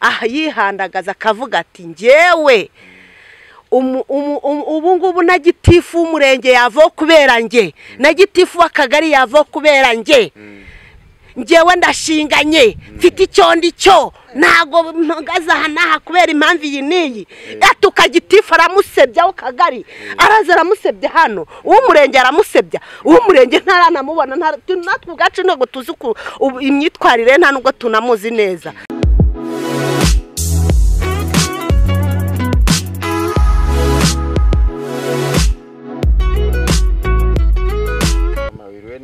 aha yihandagaza akavuga ati ngewe ubu ngubu na gitifu w'umurenge yavaho kubera nge na gitifu w'akagari yavaho kubera nge. Ngewe ndashinganye mfite icyo ndi cyo. Ntabwo mpagaze aha n'aha kubera impamvu iyi n'iyi. Atuka gitifu aramusebya w'akagari araza aramusebya hano. Uw'umurenge aramusebya. Uw'umurenge ntaranamubona. Natwe ubwacu ntabwo tuzi imyitwarire nta nubwo tunamuzi neza.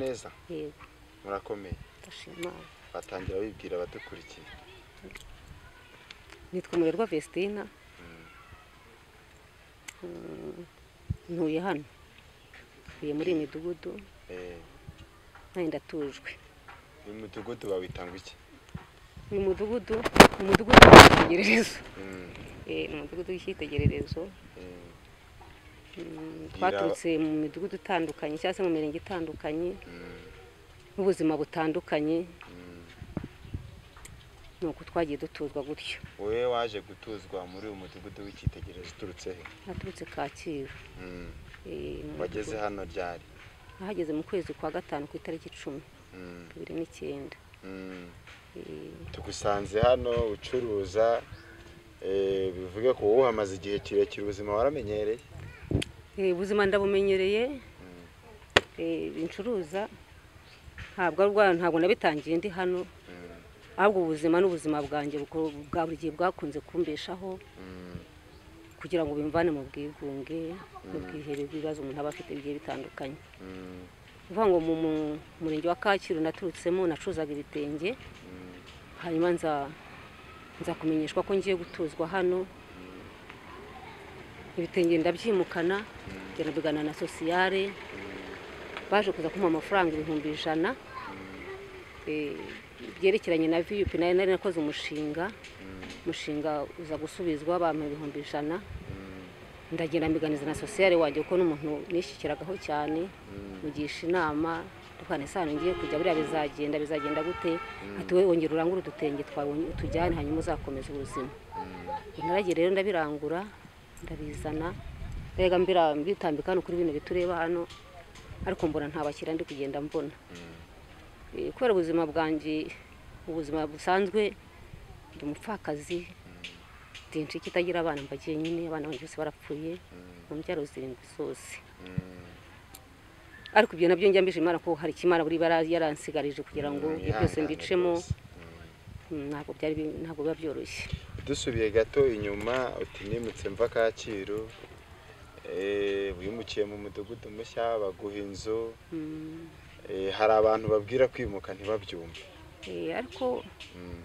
Neza? Murakomeye. Batangira bibwira abadukurikiye nitwa umurerwa vestina. Ntuye hano. Ntuye muri iyi midugudu. Eh, nanjye ndatujwe. Uyu mudugudu bawita ngo iki? Uyu mudugudu ni umudugudu w'icyitegererezo. Mm, Eh, ni umudugudu w'icyitegererezo. Mm, twaturutse mu midugudu itandukanye cyangwa se mu mirenge itandukanye n'ubuzima butandukanye. Mm. ni uko twagiye dutuzwa gutyo. Wowe waje gutuzwa muri uyu mudugudu w'icyitegererezo uturutse he? Naturutse kacyiru. Mm, Eh, wageze hano ryari? Ahageze mu kwezi kwa gatanu ku itariki icumi. Mm, bibiri n'icyenda. Mm. Eh, tugusanze hano ucuruza eh, bivuge ko wowe uhamaze igihe kirekire ubuzima waramenyereye. Ubuzima ndabumenyereye. Eh, bincuruza. Ntabwo ntabwo nabitangiye ndi hano. Ahubwo ubuzima n'ubuzima bwanjye bwa buri gihe bwakunze kumbeshaho. Kugira ngo bimvane mu bwigunge mu bwihere bw'ibibazo umuntu aba afite bigiye bitandukanye. Uvuga ngo mu mu- murenge wa kacyiru naturutsemo nacuruzaga ibitenge. Hanyuma nza kumenyeshwa ko ngiye gutuzwa hano. Ibitenge ndabyimukana ngenda na sosiyare baje kuza kumpa amafaranga ibihumbi ijana Eh, byerekeranye na viyupi na yo nari nakoze umushinga. Umushinga uza gusubizwa bampa ibihumbi ijana. Ndagenda mbiganiza na sosiyare wanjye kuko n'umuntu nishyikiragaho cyane. Mugisha inama dukana isano ngiye kujya buriya bizagenda bizagenda gute? Ati wowe wongera urangure udutenge twawe utujyane hanyuma uzakomeza ubuzima. Naragiye rero ndabirangura ndabizana mbega mbira mbitambika hano kuri bino bitureba hano ariko mbona nta bakiriya ndi kugenda mbona. Eh, kubera ubuzima bwanjye ubuzima busanzwe ndi umupfakazi ndi inshike itagira abana mbagiye nyine abana banjye bose barapfuye mu mbyaro zirindwi zose. Ariko ibyo na byo njya mbije imana ko hari ikimana buri bara yaransigarije kugira ngo Mm, ibyo byose mbicemo. Mm, ntabwo biba byoroshye. Dusubiye gato inyuma uti nimutse mva kacyiru eh, wimukiye mu mudugudu mushya baguha inzu. Mm, eh, hari abantu babwira kwimuka ntibabyumve. Eh, ariko Mm,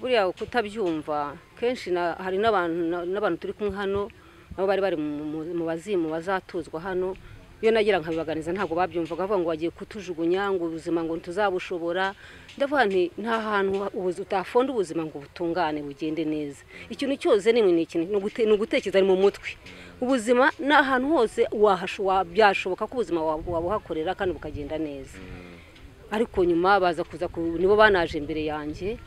buriya kutabyumva kenshi na- hari n'abantu na- n'abantu turi kumwe hano nabo bari bari mu bazimu bazatuzwa hano iyo nagira nkabibaganiza ntabwo babyumvaga bavuga ngo bagiye kutujugunya ngo ubuzima ngo tuzabushobora ndavuga nti nta hantu utafonda ubuzima ngo butungane bugende neza. Ikintu cyose ni ni ni ni ugutekereza ni mu mutwe. Ubuzima ni ahantu hose byashoboka ko ubuzima wa- wabuhakorera kandi bukagenda neza. Ariko nyuma baza kuza ku nibo banaje imbere yanjye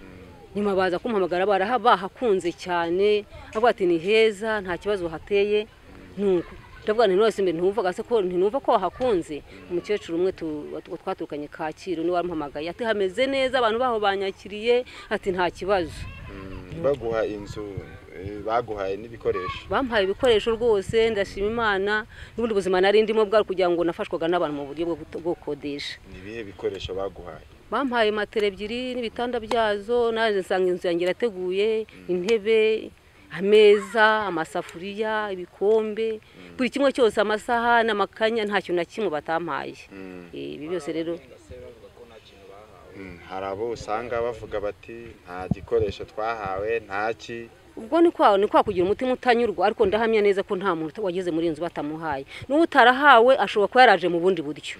nyuma baza kumpamagara baraha bahakunze cyane avuga ati ni heza nta kibazo hateye. Nuko ndavuga nti nose mbere ntumvaga se ko wahakunze umukecuru umwe tu- tu- twaturukanye kacyiru ni we wamuhamagaye ati hameze neza abantu baho banyakiriye. Ati nta kibazo. Mm, baguha inzu eh, baguhaye n'ibikoresho. Bampaye ibikoresho rwose ndashima imana n'ubundi buzima nari ndimo bwari kugira ngo nafashwaga n'abantu mu buryo bwo gukodesha ni ibihe bikoresho baguhaye? Bampaye matera ebyiri n'ibitanda byazo naje nsanga inzu yanjye irateguye intebe ameza amasafuriya ibikombe buri kimwe cyose amasahani amakanya nta kintu na kimwe batampaye. Mm, Eh, ibi byose rero mm, hari abo usanga bavuga bati nta gikoresho twahawe ntaki ubwo ni kwa ni kwa kugira umutima utanyurwa ariko ndahamya neza ko nta muntu wageze muri iyi nzu batamuhaye. N'uwo utarahawe ashobora kuba yaraje mu bundi buryo.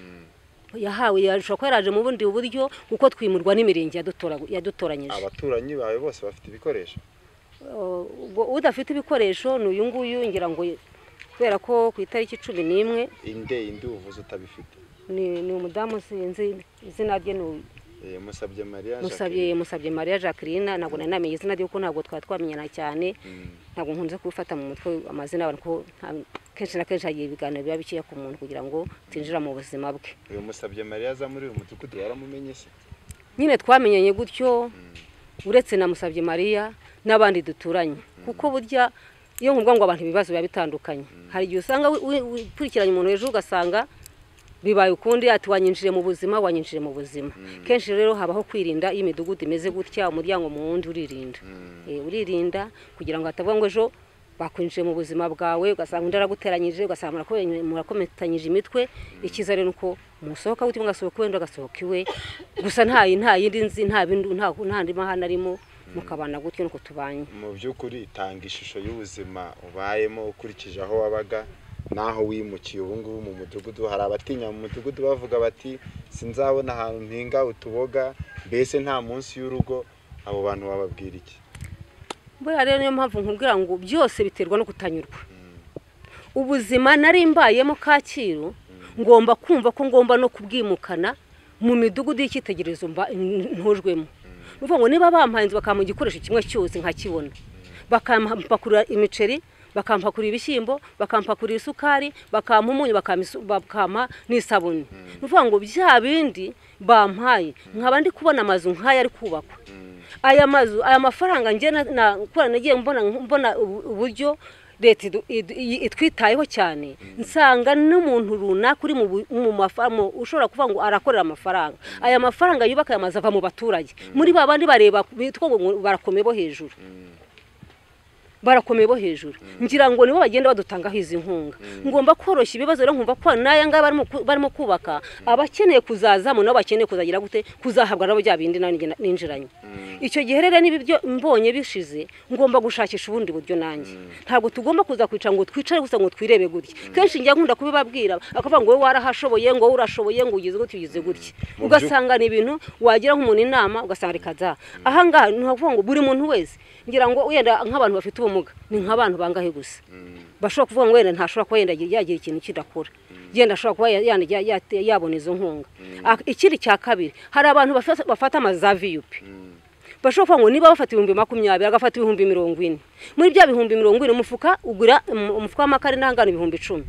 Yahawe ashobora kuba yaraje mu bundi buryo kuko twimurwa n'imirenge yadutora- yadutoranyije. Abaturanyi bawe bose bafite ibikoresho? Ubwo udafite ibikoresho ni uyu nguyu ngira ngo kubera ko ku itariki cumi n'imwe inde inde uvuze utabifite. ni ni umudamu sinzi izina rye ni Eh, musabye mariya musabye musabye mariya jacqueline ntabwo nari namenye izina rye kuko ntabwo twari twamenyana cyane. Mm, ntabwo nkunze kubifata mu mutwe amazina kuko kenshi na kenshi hagiye ibiganiro biba bikeya ku muntu kugira ngo utinjira mu buzima bwe. Uyu musabye mariya aza muri uyu mudugudu waramumenye se? Nyine twamenyanye gutyo. Uretse na musabye mariya n'abandi duturanye. Kuko burya iyo nkuvuga ngo abantu ibibazo biba bitandukanye. Hari igihe usanga ukurikiranye umuntu hejuru ugasanga bibaye ukundi ati wanyinjire mu buzima wanyinjire mu buzima. Kenshi rero habaho kwirinda iyo imidugudu imeze gutya umuryango mu wundi uririnda. Mm, Eh, uririnda kugira ngo hatavuga ngo ejo bakwinjiye mu buzima bwawe ugasanga undi araguteranyije ugasanga murako- murakometanyije imitwe. Icyiza rero uko musohoka witwa ugasohoka iwe undi agasohoka iwe. Gusa nta yindi nzi nta bindi nta mahane arimo. Mukabana gutyo nuko tubanye mu by'ukuri tanga ishusho y'ubuzima ubayemo ukurikije aho wabaga n'aho wimukiye ubu ngubu mu mudugudu hari abatinya mu mudugudu bavuga bati sinzabona ahantu mpinga utuboga mbese nta munsi y'urugo abo bantu bababwira iki buriya rero niyo mpamvu nkubwira ngo byose biterwa no kutanyurwa ubuzima nari mbayemo kacyiru ngomba kumva ko ngomba no kubwimukana mu midugudu y'icyitegererezo ntujwemo ni ukuvuga ngo niba bampaye inzu bakampa igikoresho kimwe cyose nkakibona. Bakampakurira imiceri bakampakurira ibishyimbo bakampakurira isukari bakampa umunyu bakampa n'isabune. Ni ukuvuga ngo bya bindi bampaye nkaba ndi kubona amazu nk'aya ari kubakwa. Aya mazu aya mafaranga njye na- na- kubera nagiye mbona mbona ubu- uburyo leta itwitayeho cyane. Nsanga n'umuntu runaka uri mu bu- mu mafa- mu- ushobora kuvuga ngo arakorera amafaranga. Aya mafaranga yubaka aya mazu ava mu baturage. Muri ba bandi bareba bitwa ngo barakomeye bo hejuru. Barakomeye bo hejuru. Ngira ngo nibo bagenda badutangaho izi nkunga. Ngomba koroshya ibibazo rero nkumva ko n'aya ngaya barimo ku- barimo kubaka abakeneye kuzazamo nabo bakeneye kuzagira gute kuzahabwa nabo bya bindi ninjiranye icyo gihe rero niba ibyo mbonye bishize ngomba gushakisha ubundi buryo nanjye. Ntabwo tugomba kuza kwicara ngo twicare gusa ngo twirebe gutya. Kenshi njya nkunda kubibabwira akavuga ngo wowe warahashoboye ngo urashoboye ngo ugize gutya ugize gutya. Ugasanga ni ibintu wagira nk'umuntu inama ugasanga reka za ahangaha ni ukuvuga ngo buri muntu wese ngira ngo wenda nk'abantu bafite ubumuga ni nk'abantu bangahe gusa? Bashobora kuvuga ngo wenda ntashobora kuba yagira ikintu kidakora. Yenda ashobora kuba ya- ya- ya- ya- yabona izo nkunga. Ah, ikindi cya kabiri hari abantu bafata- amazu viyupi bashobora kuvuga ngo niba bafata ibihumbi makumyabiri agafata ibihumbi mirongo ine. Muri bya bihumbi mirongo ine umufuka ugura um, umufuka w'amakara n'ahangana ibihumbi icumi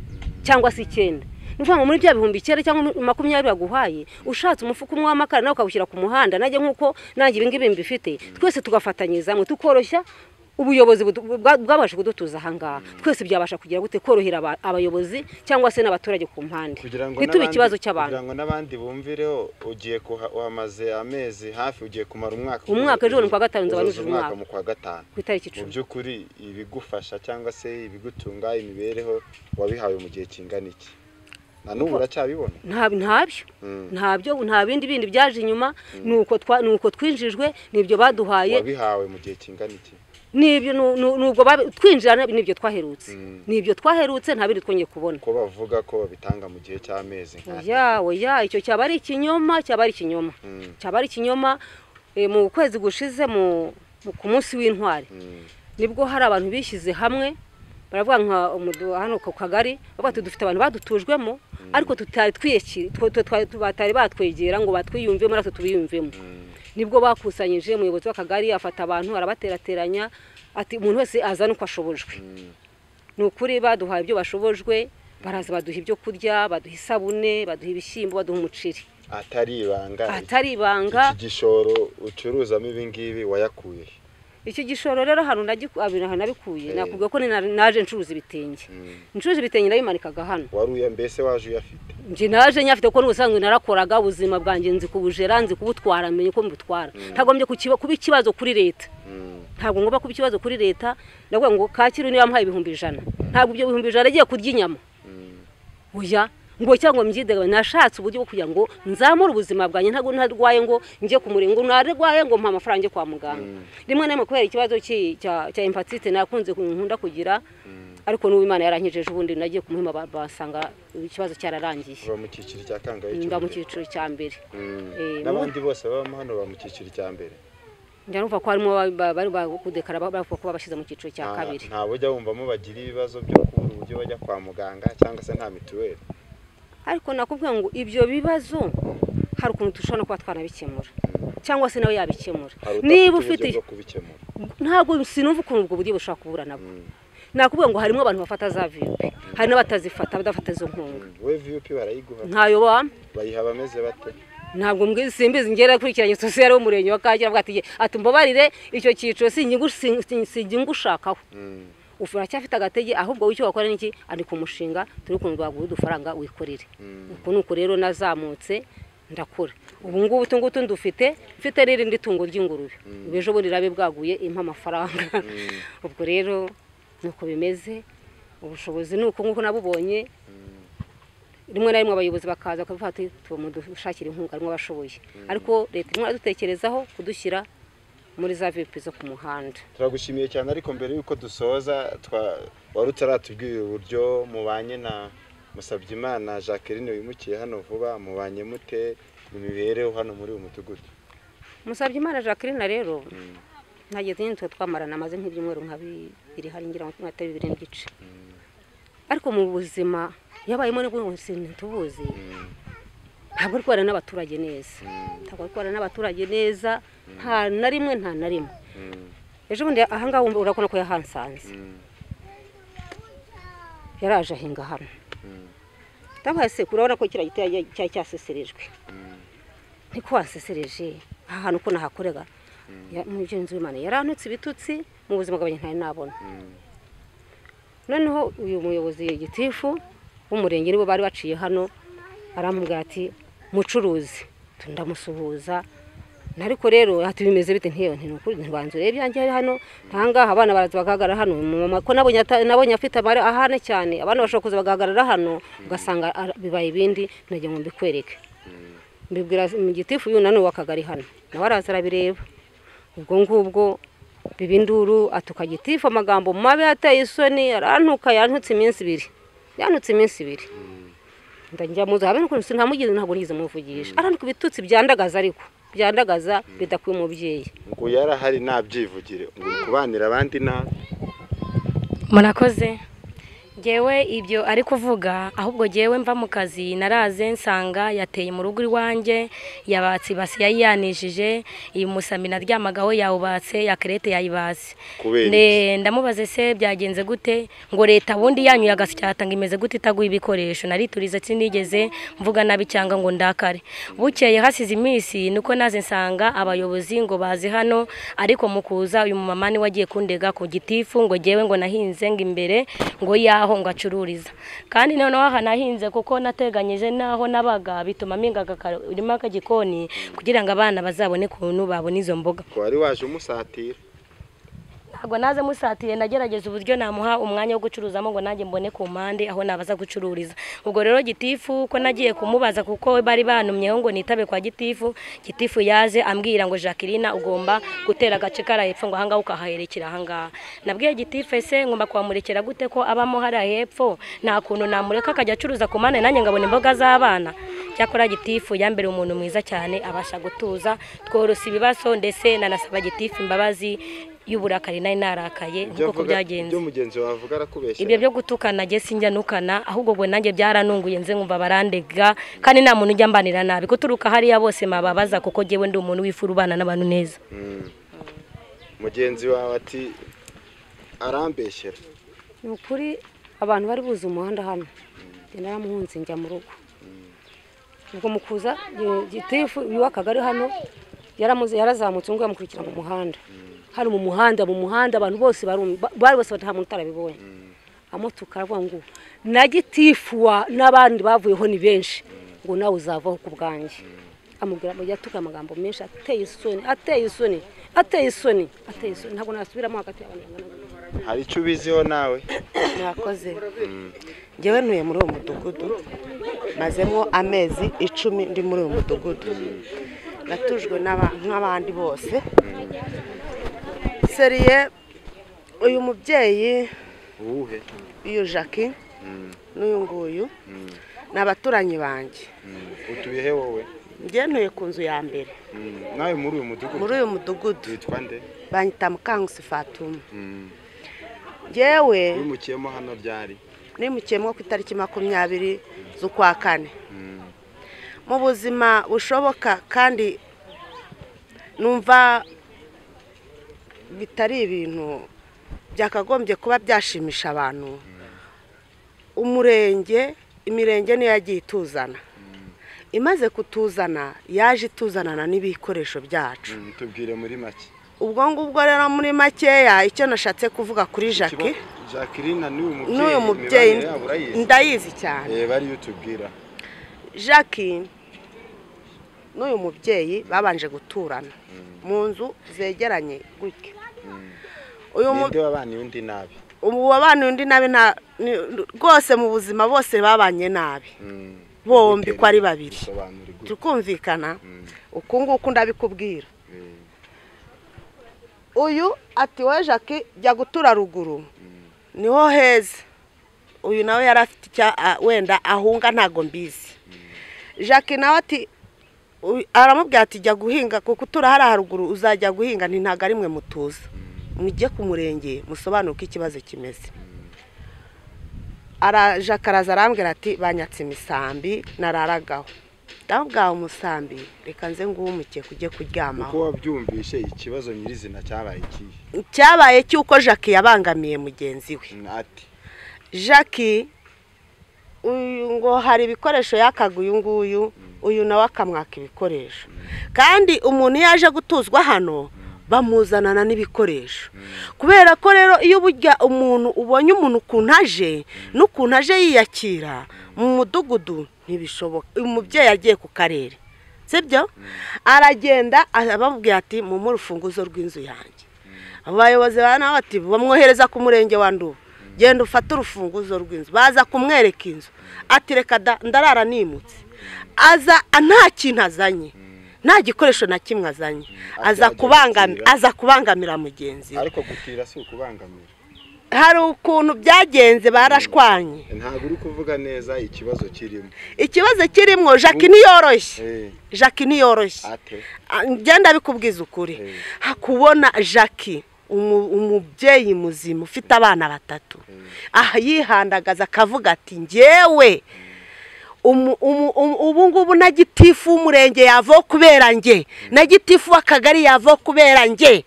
cyangwa se icyenda. Ni ukuvuga ngo muri bya bihumbi icyenda cyangwa makumyabiri baguhaye ushatse umufuka umwe w'amakara nawe ukawushyira ku muhanda najya nk'uko nanjye ibi ngibi mbifite. Twese tugafatanyiriza hamwe tukoroshya ubuyobozi bwabasha kudutuza ahangaha twese byabasha kugira gute korohera aba- abayobozi cyangwa se n'abaturage ku mpande. Ntitube ikibazo cy'abantu. kugira ngo n'abandi bumvireho ugiye uhamaze amezi hafi ugiye kumara umwaka Umwaka ejo bundi kwa gatanu nzaba nujuje umwaka mu kwa gatanu. Ku itariki mu icumi by'ukuri ibigufasha cyangwa se ibigutunga imibereho wabihawe mu gihe kingana iki? Na n'ubu uracyabibona nta ntabyo. Mm. ntabyo nta bindi bindi byaje inyuma. Ni uko twa- ni uko twinjijwe ni byo baduhaye. Wabihawe mu gihe kingana iki? Nibyo nu- nu- nubwo twinjira ni byo twaherutse. Mm. ni byo twaherutse nta bindi twongeye kubona. Ko bavuga ko babitanga mu gihe cy'amezi oya oya icyo cyaba ari ikinyoma cyaba ari ikinyoma. Cyaba ari ikinyoma eh, mu kwezi gushize ku munsi w'intwari. Nibwo hari abantu bishyize hamwe baravuga nka hano ku kagari bavuga ati dufite abantu badutujwemo ariko tutari batari batwegera ngo batwiyumvemo natwe tubiyumvemo. Mm, ni bwo bakusanyije umuyobozi w'akagari afata abantu arabaterateranya ati umuntu wese azana uko ashobojwe. Mm. ni ukuri baduhaye ibyo bashobojwe baraza baduha ibyo kurya baduha isabune baduha ibishyimbo baduha umuceri. Atari ibanga atari ibanga iki gishoro ucuruzamo ibi ngibi wayakuye? Icyo gishoro rero hano nagiku- ahantu nabikuye. Eh. nakubwiye ko naje ncuruza ibitenge. Mm. ncuruza ibitenge nabimanikaga hano. Wari uya mbese waje uyafite? Njye naje nyafite ko n'ubusanzwe narakoraga ubuzima bwanjye. Nzi kubujera nzi kubutwara menye ko mbutwara. Ntagombye kukiba- kuba ikibazo kuri leta. Mm, ntabwo ngomba kuba ikibazo kuri leta. Ndavuga ngo kacyiru niba yamuhaye ibihumbi ijana. Ntabwo ibyo bihumbi ijana agiye kurya inyama. Oya. Ngo cyangwa mbyidegame nashatse uburyo bwo kugira ngo nzamure ubuzima bwanjye ntabwo ntarwaye ngo njye ku muringo narwaye ngo mpa amafaranga njye kwa muganga. Rimwe na rimwe kubera ikibazo ki- cya empatite nakunze ku- nkunda kugira mm. ariko n'ubu imana yarankijeje ubundi nagiye kumuhima ba- basanga ikibazo cyararangiye. Uba mu cyiciro cya kangahe mba mu cy'ubudehe? cyiciro cya mbere. Mm. Eh, n'abandi bose babamo hano baba mu cyiciro cya mbere. Njya numva ko harimo ba- ba- bari bakudekara bavuga ko babashyize mu cyiciro cya kabiri. nta bujya wumvamo bagira ibibazo byo kubura uburyo bajya kwa muganga cyangwa se nta mituweli. Ariko nakubwira ngo ibyo bibazo hari ukuntu dushobora no kuba twanabikemura cyangwa se nawe yabikemura. Niba ufite ntabwo sinumva ukuntu ubwo buryo bushobora kubura nabwo. Mm. nakubwira ngo harimo abantu bafata za viyupi hari n'abatazifata badafata izo nkunga. Mm. we viyupi barayiguha. Ntayo bayiha abameze bate? Ntabwo simbizi ngera akurikiranye sosiyete w'umurenge wa kagera avuga ati "Ye, ati mbabarire icyo cyiciro sinjye ngushakaho Mm. Uracyafite agatege ahubwo icyo wakora niki andika umushinga turi ukuntu baguha udufaranga wikorere. Mm. uku ni uku rero nazamutse ndakura ubu ngubu utu ngutu ndufite mfite n'irindi tungo ry'ingurube. Ubu ejo bundi rirabe bwaguye impa amafaranga. Mm. ubwo rero ni uko bimeze ubushobozi ni uku nguku nabubonye. Rimwe na rimwe abayobozi bakaza bakavuga ati tumudushakira inkunga harimo abashoboye. Ariko leta irimo iradutekerezaho kudushyira muri za vipi zo ku muhanda turagushimiye cyane ariko mbere y'uko dusoza wari utaratubwira uburyo mubanye na Musabyimana Jacqueline wimukiye hano vuba mubanye mute imibereho hano muri uyu mudugudu musabye imana jacqueline rero Mm. ntageze nyine twe twamarana amaze nk'ibyumweru nka bibiri hari ngira ngo atari bibiri n'igice ariko mu buzima yabayemo ni bwo ntitubuzi Mm. ntabwo ari kubana n'abaturage neza Mm. ntabwo ari kubana n'abaturage neza nta na rimwe nta na rimwe Mm. ejo bundi ahangaha wumva urabona ko yahansanze Mm. yaraje ahinga hano Mm. ndabaye se urabona ko kiriya giti cyari- cyaseserejwe Mm. ntiko wasesereje aha hantu uko nahakorega Ya- umugenzi w'imana yarantutse ibitutsi mu buzima bwanjye ntari nabona Mm. noneho uyu muyobozi gitifu w'umurenge nibo bari baciye hano aramubwira ati mucuruzi ndamusuhuza ariko rero bimeze bite? Ntiyo ntibanze. Urebe ibyanjye hano ntangaha abana baraza bagahagarara hano. Mama ko nabonye afite amare ahane cyane. Abana bashobora kuza bagahagarara hano ugasanga bibaye ibindi nagira ngo mbikwereke mbibwira mu gitifu uyu nanone w'akagari hano. Nawe araza arabireba. Ubwo ngubwo biba induru atuka gitifu amagambo mabi ateye isoni arantuka yantutse iminsi ibiri. Yantutse iminsi ibiri. Ndajya muzi habe nuko ntamugize ntabwo nigeze muvugisha. Arantuka ibitutsi byandagaza ariko. Byandagaza bidakwiye umubyeyi. Ngo yarahari nabyivugire ngo kubanira abandi nabi. Murakoze. Ngewe ibyo ari kuvuga ahubwo ngewe mva mu kazi naraze nsanga yateye mu rugo iwanjye yabatse ibasi yayiyanishije iyi musami naryamagaho yawubatse ya kerete yayibatse ndamubaze se byagenze gute? Ngo leta bundi yanyu yagasyata ngo imeze gute itaguha ibikoresho? Nariturize sinigeze mvuga nabi cyangwa ngo ndakare. Bukeye hasize iminsi niko naze nsanga abayobozi ngo bazi hano ariko mu kuza uyu mumama ni we wagiye kundega ku gitifu ngo ngewe ngo nahinze ngo imbere ngo yaho ngo acururiza kandi noneho aha nahinze kuko nateganyije n'aho nabaga bituma mpinga akarima k'igikoni kugira ngo abana bazabone ukuntu babona izo mboga. Wari waje umusatira? Ntabwo naze musatiye nagerageza uburyo namuha umwanya wo gucuruzamo ngo nanjye mbone ku mpande aho nabaza gucururiza. Ubwo rero gitifu ko nagiye kumubaza kuko bari banumyeho ngo nitabe kwa gitifu gitifu yaje ambwira ngo jacqueline ugomba gutera agace kari hepfo ngo ahangaha ukahaherekera ahangaha nabwiye gitifu ese ngomba kuhamurekera gute ko abamo hariya hepfo? Nta kuntu namureka akajya acuruza ku mpande nanjye ngabona imboga z'abana. Cyakora gitifu yambere umuntu mwiza cyane abasha gutuza tworosa ibibazo ndetse nanasaba gitifu imbabazi y'uburakari nari narakaye nk'uko avuga byagenze ibyo mugenzi wawe avuga arakubeshya ibyo byo gutukana jye sinjya nukana ahubwo ubwo nanjye byaranunguye nze nkumva barandega kandi nta muntu ujya mbanira nabi. Guturuka hariya bose mababaza kuko jyewe ndi umuntu wifura ubana n'abantu neza. Mm. mugenzi wawe ati arambeshyera ni ukuri abantu bari buze umuhanda hano. Njye naramuhunze njya mu rugo. Ubwo mu kuza gi- gitifu w'akagari hano yarazamutse ngo yamukurikira mu muhanda. Hano mu muhanda mu muhanda abantu bose bari bose nta muntu utarabibonye amutuka aravuga ngo na gitifu wa n'abandi bavuyeho ni benshi ngo nawe uzavaho ku bwanjye. Amubwira ngo yatuka amagambo menshi ateye isoni ateye isoni ateye isoni ateye isoni. Ntabwo nasubiramo hagati y'abantu hari icyo ubiziho nawe? Mwakoze ngewe ntuye muri uwo mudugudu mazemo amezi icumi ndi muri uwo mudugudu. Natujwe nk'abandi bose. Seriye uyu mubyeyi uyu jackie Mm. n'uyu nguyu Mm. ni abaturanyi banjye. Mm. utuye wowe? Ngewe ntuye ku nzu ya mbere. Nawe muri uyu mudugudu? Muri uyu mudugudu. Witwa nde? Banyita mukangusi fatuma ngewe wimukiyemo hano ryari? nimukiyemo ku itariki makumyabiri z'ukwa kane. Mu buzima bushoboka kandi numva bitari ibintu byakagombye kuba byashimisha abantu. Umurenge imirenge niyo yagiye ituzana. Imaze kutuzana yaje ituzanana n'ibikoresho byacu. Mm, tubwire muri make. Ubwo ngubwo rero muri makeya icyo nashatse kuvuga kuri jacques jacqueline n'uyu mubyeyi ndayizi cyane. Eh, bariyo utubwira jacques n'uyu mubyeyi babanje guturana. Mu nzu zegeranye gutya uyu mu- ninde wabaniye undi nabi? Ubu wabana undi nabi rwose mu buzima bose babanye nabi. Mm. bombi ko ari babiri. tukumvikana. Mm. uku nguku ndabikubwira. Eh, uyu ati we jacques jya gutura ruguru. Niho heza uyu nawe yari afite icya wenda ahunga ntago mbizi. Jacques nawe ati aramubwira ati jya guhinga kuko utura hariya haruguru uzajya guhinga ni ntabwo ari mwe mutuza. Mujye ku murenge musobanure uko ikibazo kimeze. Ara- jacques araza arambwira ati banyatse imisambi nararagaho. Ndamubwira umusambi reka nze nguhumuke kujye kuryamaho. Uko wabyumvishe ikibazo nyirizina cyabaye ikihe cyabaye cy'uko jacques yabangamiye mugenzi we? Mm, ati. Jacques uyu ngo hari ibikoresho yakaga uyu nguyu uyu nawe akamwaka ibikoresho. Kandi umuntu iyo aje gutuzwa hano bamuzanana n'ibikoresho. Kubera ko rero iyo burya umuntu ubonye umuntu ukuntu aje n'ukuntu aje yiyakira mu mudugudu ntibishoboka. Uyu mubyeyi agiye ku karere sibyo? Aragenda ababwira ati mumuhe urufunguzo rw'inzu yanjye. Abayobozi ba nawe bati bamwohereza ku murenge wa nduba. Genda ufate urufunguzo rw'inzu. Baza kumwereka inzu. Ati reka da- ndarara nimutse. Aza nta kintu azanye. Nta gikoresho na kimwe azanye. Aza ajya kubangamira gutira. aza kubangamira mugenzi we. Ariko gutira si ukubangamira. Hari ukuntu byagenze barashwanye. Ntabwo uri kuvuga neza ikibazo kirimo. Ikibazo kirimo jacques ntiyoroshye. Eh, jacques ntiyoroshye. Ate? Ah, ngenda bikubwiza ukuri. Hakubona jacques umu- umubyeyi muzima ufite abana batatu. Aha yihandagaza akavuga ati ngewe ubu ngubu na gitifu w'umurenge yavaho kubera nge na gitifu w'akagari yavaho kubera nge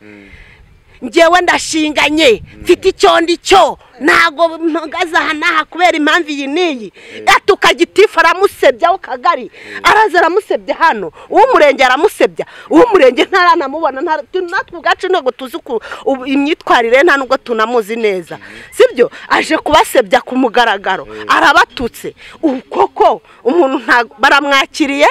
ngewe ndashinganye mfite icyo ndi cyo. Ntabwo mpagaze aha n'aha kubera impamvu iyi n'iyi. Atuka gitifu aramusebya w'akagari araza aramusebya hano. Uw'umurenge aramusebya. Uw'umurenge ntaranamubona. Natwe ubwacu ntabwo tuzi imyitwarire nta nubwo tunamuzi neza. Sibyo? Aje kubasebya ku mugaragaro. Arabatutse. Koko umuntu baramwakiriye?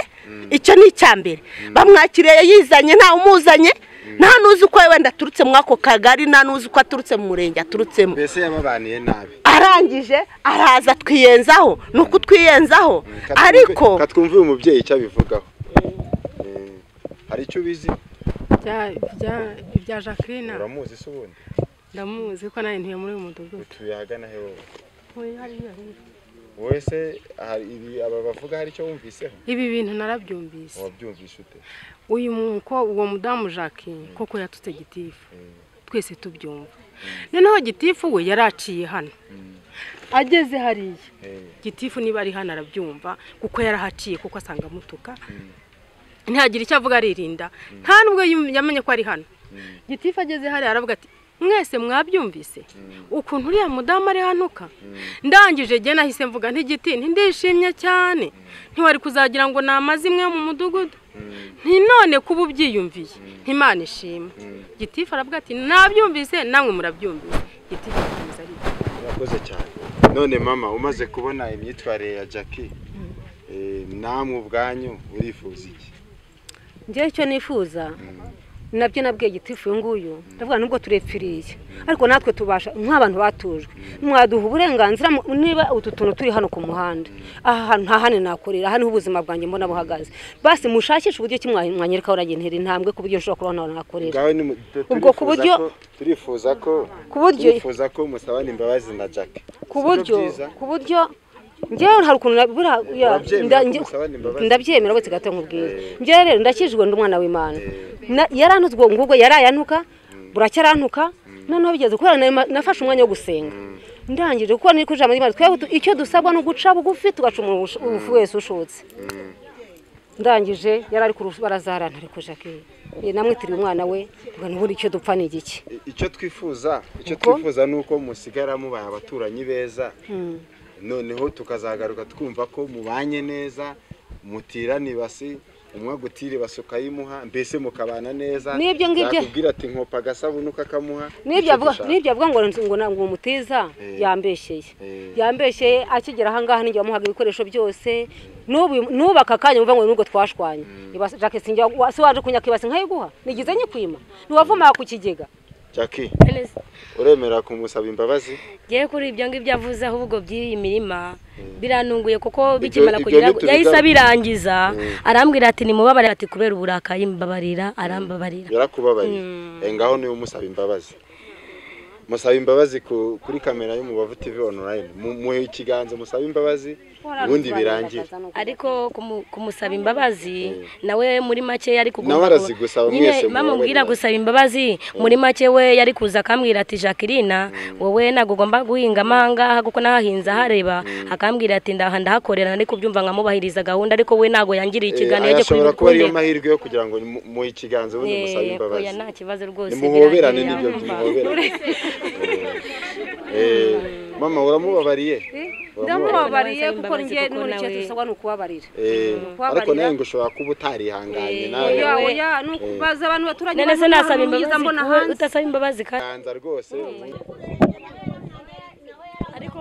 Icyo ni icya mbere. Bamwakiriye yizanye ntawe umuzanye nta n'uzi ko wenda aturutse muri ako kagari nta n'uzi ko aturutse mu murenge aturutsemo. Mbese yababaniye nabi. Arangije araza twiyenzaho. Ni uko twiyenzaho. Ariko katwumve uyu mubyeyi icyo abivugaho. Eh, hari icyo ubizi? Bya- bya- ibya jacqueline. Uramuzi se ubundi? Ndamuzi ko nawe ntuye muri uyu mudugudu. Utuye ahagana he wowe. Wowe se aba bavuga hari icyo wumviseho? Ibi bintu narabyumvise. Wabyumvishe ute? Uyu muko uwo mudamu jacques koko yatutse gitifu. Twese tubyumva. Noneho gitifu we yaraciye hano. Ageze hariya. Gitifu niba ari hano arabyumva kuko yarahaciye kuko asanga amutuka. Ntihagira icyo avuga aririnda. Nta nubwo yamenye ko ari hano. Gitifu ageze hariya aravuga ati mwese mwabyumvise. Ukuntu uriya mudamu ari hanuka. Ndangije jye nahise mvuga ntigiti ntindishimye cyane. Ntiwari kuzagira ngo ni amazimwe yo mu mudugudu. None kuba ubyiyumviye. Ntimana ishima. Gitifu aravuga ati nabyumvise namwe murabyumvise. Gitifu arakomeza ari urakoze cyane. None mama umaze kubona imyitwarire ya jackie eh, namwe ubwanyu urifuza iki? Njyewe icyo nifuza. Na byo nabwiye gitifu uyu nguyu ndavuga nubwo turepfiriye. Ariko natwe tubasha nk'abantu batujwe. Mwaduha uburenganzira niba utu tuntu turi hano ku muhanda. Aha hantu nta hane nakorera aha ni ho ubuzima bwanjye mbona buhagaze. Basi mushakishe uburyo ki mwa- mwanyereka uragentera intambwe ku buryo nshobora kuba naho nakorera. Ubwo ku buryo- turifuza ko musabana imbabazi na jackie ku buryo ku buryo njyewe hari ukuntu ndabyemera wese gato nkubwira njyewe rero ndakijwe ndi umwana w'imana. Eh. Yarantutswe ngubwo yarayantuka buracyarantuka noneho bigeze kubera na- nafashe umwanya wo gusenga. Ndangije kuko niri ijambo ry'imana. Twebwe icyo dusabwa ni uguca bugufi tugaca umuntu wese ushotse ndangije yari ari ku rubaraza hariya ariko jacques eh, namwitiriye umwana we ngo n'ubundi icyo dupfa ni igiki. Icyo twifuza icyo twifuza ni uko musigara mubaye abaturanyi beza. Mm. Noneho tukazagaruka twumva ko mubanye neza mutirana ibasi umwe agutira ibasi ukayimuha mbese mukabana neza. N'ibyo ngibyo- yakubwira ati nkopa agasabune ukakamuha n'ibyo avuga ngo ngo na- ngo umutiza Eh. yambeshyeye. Eh. yambeshyeye akigera ahangaha ninjye wamuhaga ibikoresho byose. N'ubu n'ubu aka kanya ngo nubwo twashwanye. Wa- si waje kunyaka ibase nkayiguha nigize nyikwima ntiwavomaga ku kigega. Jackie uremera kumusaba imbabazi? Ngewe kuri ibyo ngibyo avuze ahubwo by'iyi mirima. Biranunguye kuko bikimara kugera ntitubiga- yahise abirangiza. Mm. arambwira ati nimubabare ati kubera uburakari mbabarira arambabarira. Yarakubabariye. Mm. Eh, ngaho ni we umusaba imbabazi. Musaba imbabazi ku- kuri kamera y'umubavu tv online. Mu- muhe ikiganza musaba imbabazi ubundi birangire ariko kumu- kumusaba imbabazi. Nawe muri make yari kugomba arazigusaba nyine mwese mbwira gusaba imbabazi. Muri make we yari kuza akambwira ati Jacqueline wowe ntabwo ugomba guhinga amangaha kuko nahahinze ahareba. Akambwira ati ndaha ndahakorera ariko byumva nkamubahiriza gahunda ariko we ntabwo yangiriye Eh, ikiganiro cyo ashobora kuba ariyo mahirwe yo kugira ngo mu- ikiganza ubundi musabe imbabazi. nta kibazo rwose. Nimuhoberane n'ibyo muhoberane Eh, mama uramubabariye ndamubabariye Umusaba kuko njye n'ubundi icyo dusabwa ni ukubabarira? Eh, ariko nawe ngo ushobora kuba utarihanganye Eh, nawe. oya we- oya ni ukubaza abantu baturanye none se nasaba imbabazi mbona hanze. utasaba imbabazi kandi rwose.